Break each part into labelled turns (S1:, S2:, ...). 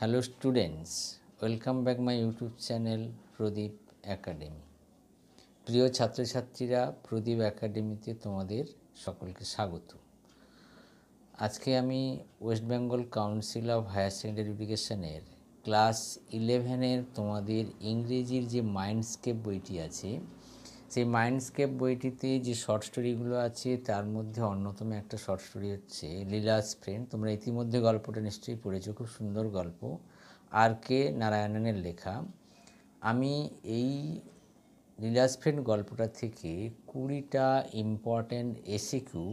S1: Hello students welcome back my YouTube channel Pradip academy প্রিয় ছাত্রছাত্রীরা প্রদীপ একাডেমিতে তোমাদের সকলকে স্বাগত। আজকে আমি West Bengal council of higher secondary এডুকেশনের ক্লাস ইলেভেনের তোমাদের ইংরেজির যে মাইন্ডস্কেপ বইটি আছে সেই মাইন্ডস্কেপ বইটিতে যে শর্ট স্টোরিগুলো আছে, তার মধ্যে অন্যতম একটা শর্ট স্টোরি হচ্ছে লীলাস ফ্রেন্ড তোমরা ইতিমধ্যে গল্পটা নিশ্চয়ই পড়েছো, খুব সুন্দর গল্প। আর কে নারায়ণনের লেখা। আমি এই লীলাস ফ্রেন্ড গল্পটা থেকে কুড়িটা ইম্পর্ট্যান্ট এসিকিউ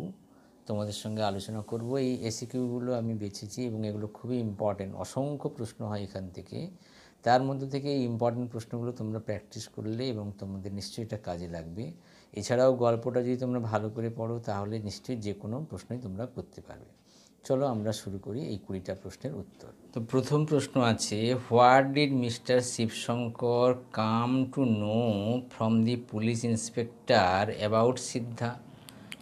S1: তোমাদের সঙ্গে আলোচনা করব। এই এসিকিউগুলো আমি বেছেছি এবং এগুলো খুবই ইম্পর্ট্যান্ট অসংখ্য প্রশ্ন হয় এখান থেকে। তার মধ্যে থেকে এই ইম্পর্টেন্ট প্রশ্নগুলো তোমরা প্র্যাকটিস করলে এবং তোমাদের নিশ্চয়ই এটা কাজে লাগবে। এছাড়াও গল্পটা যদি তোমরা ভালো করে পড়ো, তাহলে নিশ্চয়ই যে কোনো প্রশ্নই তোমরা করতে পারবে। চলো আমরা শুরু করি এই কুড়িটা প্রশ্নের উত্তর। তো প্রথম প্রশ্ন আছে what did Mister Shivshankar come to know from the police inspector about Siddha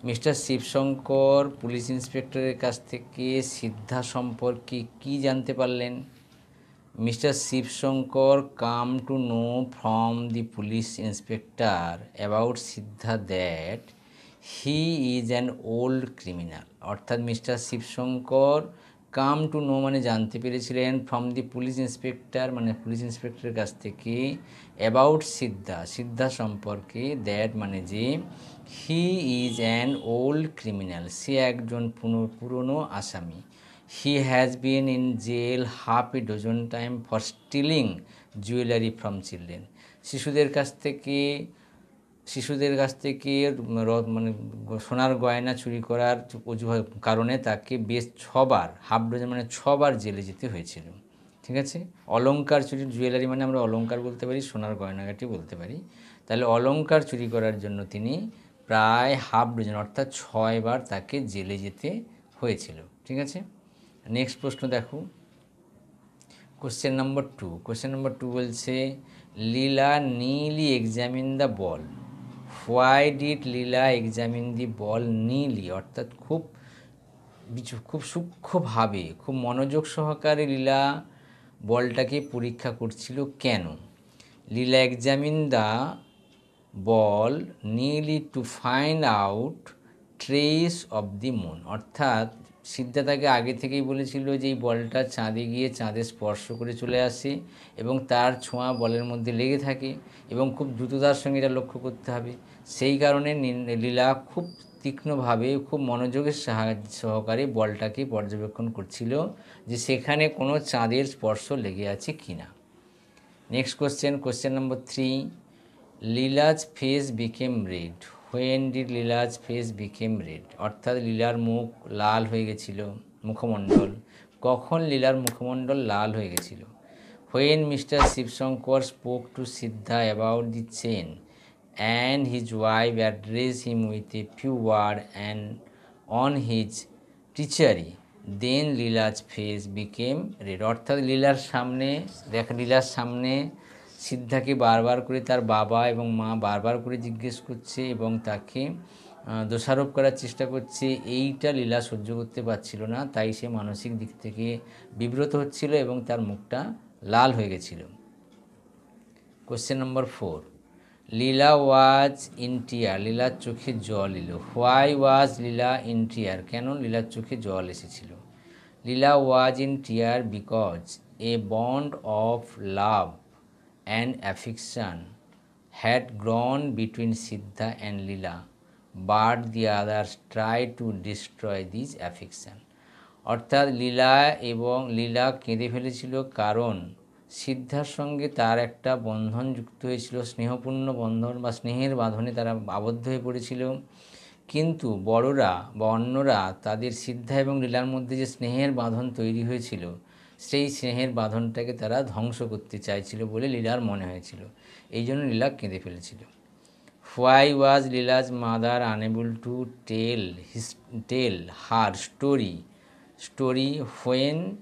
S1: Mister Shivshankar police ইন্সপেক্টরের কাছ থেকে সিদ্ধা সম্পর্কে কি জানতে পারলেন? Mister Shivshankar, come to know from the police inspector about Siddha that he is an old criminal. অর্থাৎ Mister Shivshankar, come to know মানে জানতে পেরেছিলেন ফ্রম দি পুলিশ ইন্সপেক্টর মানে পুলিশ ইন্সপেক্টরের কাছ থেকে অ্যাবাউট সিদ্ধা সিদ্ধা সম্পর্কে দ্যাট মানে যে he is an old criminal, সে একজন পুনঃ, পুরনো আসামি। He has been in jail half a dozen time for stealing jewellery from children শিশুদের কাছ থেকে, শিশুদের কাছ থেকে মানে সোনার গয়না চুরি করার অজুহাত কারণে তাকে বেশ ছবার হাফ ডজন মানে ছবার জেলে যেতে হয়েছিল। ঠিক আছে? অলঙ্কার চুরি জুয়েলারি মানে আমরা অলঙ্কার বলতে পারি, সোনার গয়নাগাটি বলতে পারি। তাহলে অলঙ্কার চুরি করার জন্য তিনি প্রায় হাফ ডজন অর্থাৎ ছয়বার তাকে জেলে যেতে হয়েছিল। ঠিক আছে? নেক্সট প্রশ্ন দেখো। Question number two question number two বলছে, Leela nearly examine the ball why did Leela examine the ball nearly? অর্থাৎ খুব খুব সূক্ষ্মভাবে, খুব মনোযোগ সহকারে লীলা বলটাকে পরীক্ষা করছিল কেন? Leela examine the ball nearly to find out trace of the moon অর্থাৎ সিদ্ধা তাকে আগে থেকেই বলেছিল যে এই বলটা চাঁদে গিয়ে চাঁদে স্পর্শ করে চলে আসে এবং তার ছোঁয়া বলের মধ্যে লেগে থাকে এবং খুব দ্রুততার সঙ্গে এটা লক্ষ্য করতে হবে। সেই কারণে লীলা খুব তীক্ষ্ণভাবে, খুব মনোযোগের সাহায্য সহকারে বলটাকে পর্যবেক্ষণ করছিল যে সেখানে কোনো চাঁদের স্পর্শ লেগে আছে কি না next question question number three Leela's face became red when did Leela's face became red অর্থাৎ লীলার মুখ লাল হয়ে গেছিল, মুখমণ্ডল। কখন লীলার মুখমণ্ডল লাল হয়ে গেছিল? When mister Sivasanker spoke to Sidda about the chain and his wife address him with a few word and on his treachery then Leela's face became red অর্থাৎ লীলার সামনে, দেখ, লীলার সামনে সিদ্ধাকে বারবার করে তার বাবা এবং মা বারবার করে জিজ্ঞেস করছে এবং তাকে দোষারোপ করার চেষ্টা করছে। এইটা লীলা সহ্য করতে পারছিল না, তাই সে মানসিক দিক থেকে বিব্রত হচ্ছিল এবং তার মুখটা লাল হয়ে গেছিল। Question number four Leela was in tear লীলার চোখে জল এলো। হোয়াই ওয়াজ লীলা ইন টিয়ার কেন লীলার চোখে জল এসেছিল? Leela was in tear because a bond of love and affection had grown between Siddha and Lila, but the others tried to destroy this affection. অর্থাৎ লীলা এবং লীলা কেঁদে ফেলেছিল কারণ সিদ্ধার সঙ্গে তার একটা বন্ধন যুক্ত হয়েছিল স্নেহপূর্ণ বন্ধন বা স্নেহের বাঁধনে তারা আবদ্ধ হয়ে পড়েছিল কিন্তু বড়রা বা অন্যরা তাদের সিদ্ধা এবং লীলার মধ্যে যে স্নেহের বাঁধন তৈরি হয়েছিল সেই স্নেহের বাঁধনটাকে তারা ধ্বংস করতে চাইছিল বলে লীলার মনে হয়েছিল। এই জন্য লীলা কেঁদে ফেলেছিল। Why was Leela's mother unable to tell his, tell her story story when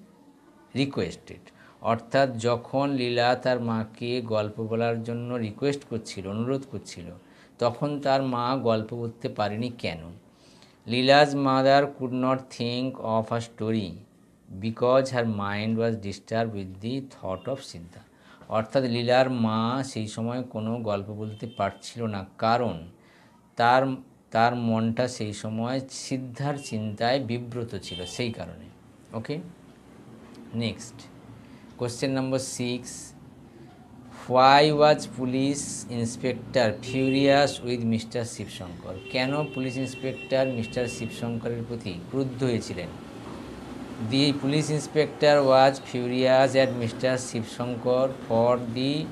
S1: requested. অর্থাৎ যখন লীলা তার মাকে গল্প বলার জন্য রিকোয়েস্ট করছিল, অনুরোধ করছিল, তখন তার মা গল্প করতে পারেনি কেন? Leela's mother could not think of a story. Because her mind was disturb with the thought of Sidda অর্থাৎ লীলার মা সেই সময় কোনো গল্প বলতে পারছিল না। কারণ তার তার মনটা সেই সময় সিদ্ধার চিন্তায় বিব্রত ছিল সেই কারণে। Okay next question number six why was police inspector furious with mister Sivasanker কেন পুলিশ ইন্সপেক্টর মিস্টার শিবশঙ্করের প্রতি ক্রুদ্ধ হয়েছিলেন? The police inspector was furious at mister Sivasanker for the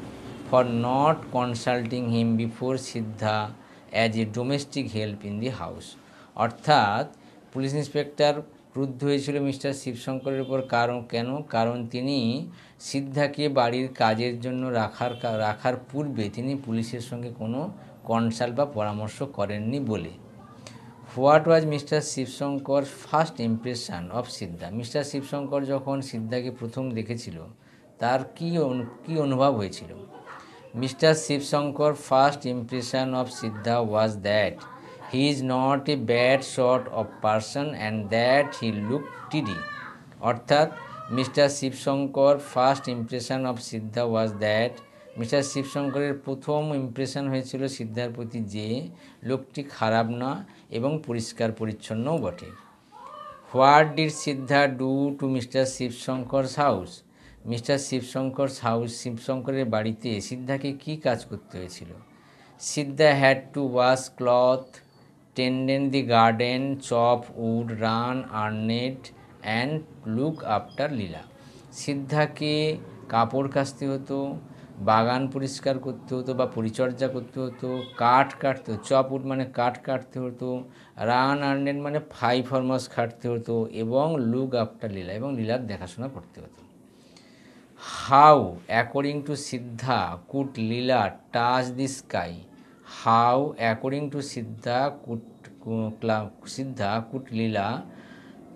S1: for not consulting him before Sidda as a domestic help in the house অর্থাৎ police inspector ক্রুদ্ধ হয়েছিল mister শিবশঙ্করের উপর। কারণ, কেন? কারণ তিনি সিদ্ধাকে বাড়ির কাজের জন্য রাখার রাখার পূর্বে তিনি পুলিশের সঙ্গে কোনো কনসাল্ট বা পরামর্শ করেননি বলে। What was mister Sivasanker first impression of Sidda? Mister Sivasanker যখন সিদ্ধাকে প্রথম দেখেছিল, তার কী কী অনুভব হয়েছিল? Mister Sivasanker first impression of Sidda was that he is not a bad sort of person and that he look tidy. অর্থাৎ mister Sivasanker first impression of Sidda was that mister শিবশঙ্করের প্রথম ইমপ্রেশন হয়েছিল সিদ্ধার প্রতি যে লোকটি খারাপ না এবং পরিষ্কার পরিচ্ছন্নও বটে। What did Sidda do to mister Sivasanker house mister Sivasanker house শিবশঙ্করের বাড়িতে সিদ্ধাকে কি কাজ করতে হয়েছিল? Sidda had to wash cloth tend the garden chop wood run errand and look after Leela সিদ্ধাকে কাপড় কাচতে হতো বাগান পরিষ্কার করতে হতো বা পরিচর্যা করতে হতো, কাঠ কাটতে হতো, চপ উড মানে কাঠ কাটতে হতো, রান আর্নেট মানে ফাই ফরমাস খাটতে হতো এবং লুক আফটার লীলা এবং লীলার দেখাশোনা করতে হতো। How according to Sidda could Leela touch the sky. How according to Sidda could Sidda could Leela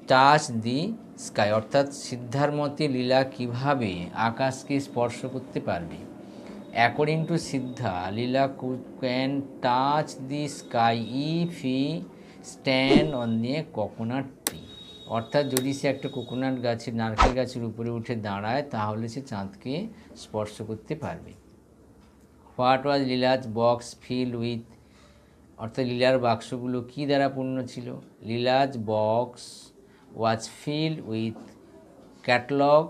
S1: touch the sky. অর্থাৎ সিদ্ধার মতে লীলা কীভাবে আকাশকে স্পর্শ করতে পারবে? According to Sidda Leela can touch the sky if he stand on the coconut tree অর্থাৎ যদি সে একটা কোকোনাট গাছের নারকেল গাছের উপরে উঠে দাঁড়ায়, তাহলে সে চাঁদকে স্পর্শ করতে পারবে। What was Leela's box fill with অর্থাৎ লীলার বাক্সগুলো কী দ্বারা পূর্ণ ছিল? Leela's box was fill with catalog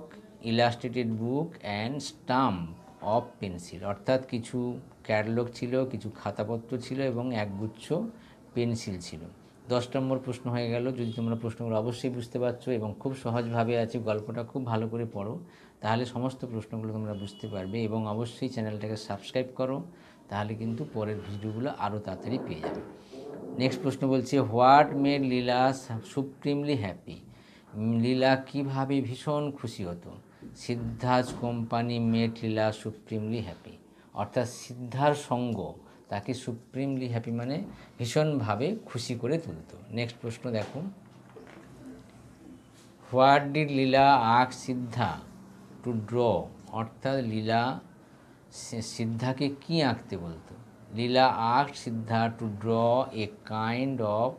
S1: illustrated book and stamp of pencil অর্থাৎ কিছু ক্যাটলগ ছিল, কিছু খাতাপত্র ছিল এবং একগুচ্ছ পেন্সিল ছিল। দশ নম্বর প্রশ্ন হয়ে গেল, যদি তোমরা প্রশ্নগুলো অবশ্যই বুঝতে পারছ এবং খুব সহজভাবে আছে, গল্পটা খুব ভালো করে পড়ো, তাহলে সমস্ত প্রশ্নগুলো তোমরা বুঝতে পারবে এবং অবশ্যই চ্যানেলটাকে সাবস্ক্রাইব করো, তাহলে কিন্তু পরের ভিডিওগুলো আরও তাড়াতাড়ি পেয়ে যাবে। নেক্সট প্রশ্ন বলছে, what made Leela supremely happy? Leela কীভাবে ভীষণ খুশি হতো? Siddhartha company made Leela supremely happy. অর্থাৎ সিদ্ধার সঙ্গ তাকে সুপ্রিমলি হ্যাপি মানে ভীষণভাবে খুশি করে তুলত নেক্সট প্রশ্ন দেখুন। What did Leela ask Siddha to draw অর্থাৎ লীলা সিদ্ধাকে কি আঁকতে বলতো? Leela ask Sidda to draw a kind of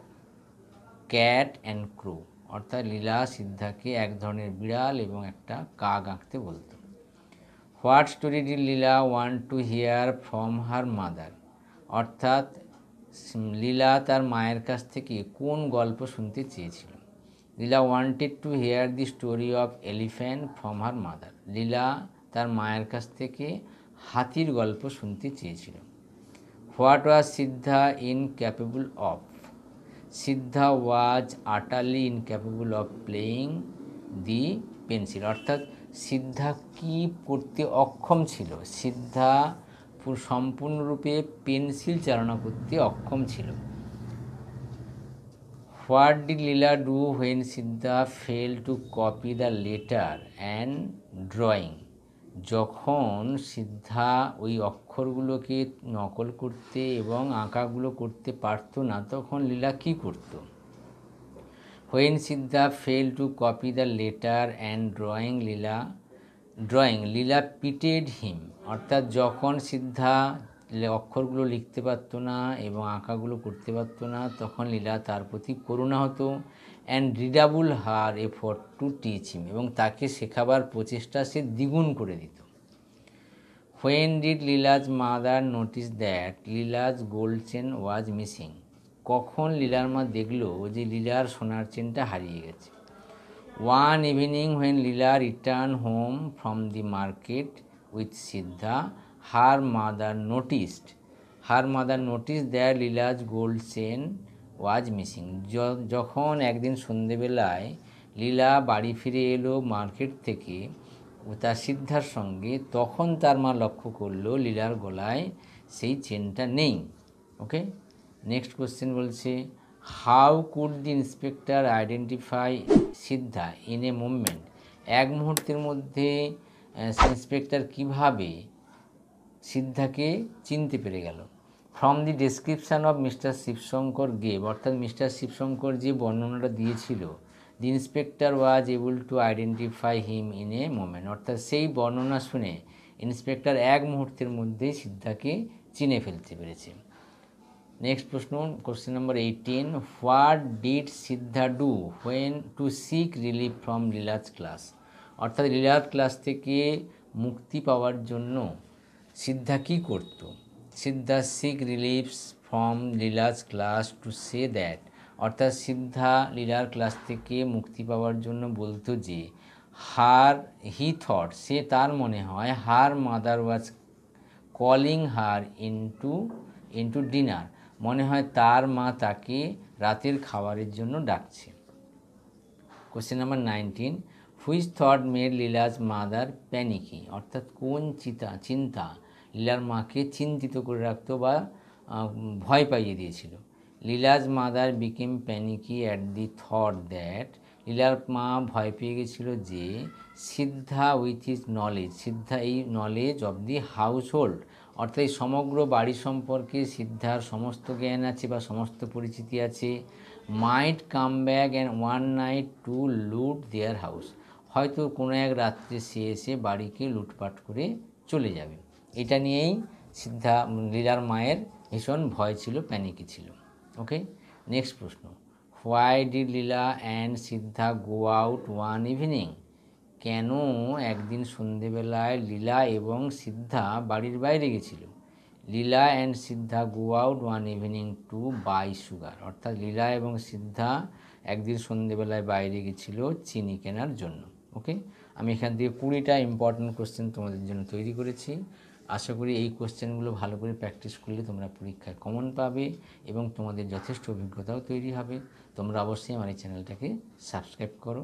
S1: cat and crow অর্থাৎ লীলা সিদ্ধাকে এক ধরনের বিড়াল এবং একটা কাক আঁকতে বলতো। What story did Leela want to hear from her mother? অর্থাৎ লীলা তার মায়ের কাছ থেকে কোন গল্প শুনতে চেয়েছিল? Leela wanted to hear the story of elephant from her mother. Leela তার মায়ের কাছ থেকে হাতির গল্প শুনতে চেয়েছিল। What was Sidda incapable of? Sidda was utterly incapable of playing the pencil অর্থাৎ সিদ্ধা কি করতে অক্ষম ছিল? সিদ্ধা সম্পূর্ণরূপে পেন্সিল চালনা করতে অক্ষম ছিল। What did Leela do when Sidda fail to copy the letter and drawing যখন সিদ্ধা ওই অক্ষরগুলোকে নকল করতে এবং আঁকাগুলো করতে পারতো না, তখন লীলা কী করতো? When Sidda fail to copy the letter and drawing Leela drawing Leela pitted him অর্থাৎ যখন সিদ্ধা অক্ষরগুলো লিখতে পারতো না এবং আঁকাগুলো করতে পারতো না, তখন লীলা তার প্রতি করুণা হতো। And redoubled her effort to teach him এবং তাকে শেখাবার প্রচেষ্টা সে দ্বিগুণ করে দিত। When did Leela's mother notice that Leela's gold chain was missing কখন লীলার মা দেখল যে লীলার সোনার চেনটা হারিয়ে গেছে? One evening when Leela return home from the market with Siddha her mother noticed her mother notice that Leela's gold chain was missing. যখন একদিন সন্ধেবেলায় লীলা বাড়ি ফিরে এলো মার্কেট থেকে তার সিদ্ধার সঙ্গে, তখন তার মা লক্ষ্য করল লীলার গলায় সেই চেনটা নেই। ওকে? নেক্সট কোশ্চেন বলছে, how could the inspector identify Siddha in a movement? এক মুহূর্তের মধ্যে ইন্সপেক্টর কীভাবে সিদ্ধাকে চিনতে পেরে গেল? From the description of mister Shivshankar gave অর্থাৎ মিস্টার শিবশঙ্কর যে বর্ণনাটা দিয়েছিল the inspector was able to identify him in a moment অর্থাৎ সেই বর্ণনা শুনে ইন্সপেক্টর এক মুহূর্তের মধ্যেই সিদ্ধাকে চিনে ফেলতে পেরেছে। নেক্সট প্রশ্ন question number eighteen what did Siddha do when to seek relief from Leela's class অর্থাৎ লীলাজ ক্লাস থেকে মুক্তি পাওয়ার জন্য সিদ্ধা কী করত? Siddha seek reliefs from Leela's class to say that অর্থাৎ সিদ্ধা লীলার ক্লাস থেকে মুক্তি পাওয়ার জন্য বলতো যে, হার হি থট সে তার মনে হয়, her mother was calling her into into dinner মনে হয় তার মা তাকে রাতের খাবারের জন্য ডাকছে। Question number nineteen which thought made Leela's mother panicky অর্থাৎ কোন চিতা, চিন্তা? লীলার মাকে চিন্তিত করে রাখত বা ভয় পাইয়ে দিয়েছিল। Leela's mother became panicky at the thought that লীলার মা ভয় পেয়ে গেছিল যে, Siddha with his knowledge Siddha এই knowledge of the household অর্থাৎ এই সমগ্র বাড়ি সম্পর্কে সিদ্ধার সমস্ত জ্ঞান আছে বা সমস্ত পরিচিতি আছে might come back and one night to loot their house হয়তো কোনো এক রাত্রে সে এসে বাড়িকে লুটপাট করে চলে যাবে। এটা নিয়েই সিদ্ধা লীলার মায়ের ভীষণ ভয় ছিল প্যানিকি ছিল। ওকে নেক্সট প্রশ্ন। Why did Leela and Siddha go out one evening কেন একদিন সন্ধেবেলায় লীলা এবং সিদ্ধা বাড়ির বাইরে গেছিল? Leela and Siddha go out one evening to buy sugar অর্থাৎ লীলা এবং সিদ্ধা একদিন সন্ধেবেলায় বাইরে গেছিল চিনি কেনার জন্য। ওকে আমি এখান থেকে কুড়িটা ইম্পর্ট্যান্ট কোশ্চেন তোমাদের জন্য তৈরি করেছি। আশা করি এই কোশ্চেনগুলো ভালো করে প্র্যাকটিস করলে তোমরা পরীক্ষায় কমন পাবে এবং তোমাদের যথেষ্ট অভিজ্ঞতাও তৈরি হবে। তোমরা অবশ্যই আমার এই চ্যানেলটাকে সাবস্ক্রাইব করো।